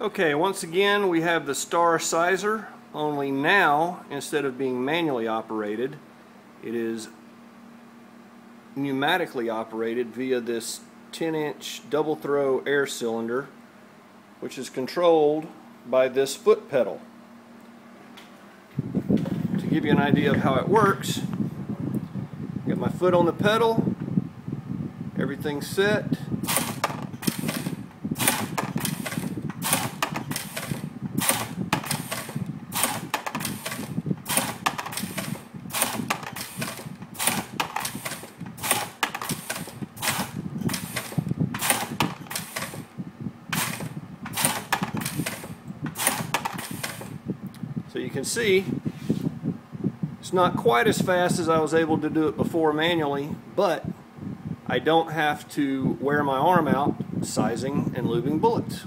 Okay, once again we have the star sizer, only now instead of being manually operated, it is pneumatically operated via this 10 inch double throw air cylinder which is controlled by this foot pedal. To give you an idea of how it works, get my foot on the pedal, everything's set, So you can see it's not quite as fast as I was able to do it before manually, but I don't have to wear my arm out sizing and lubing bullets.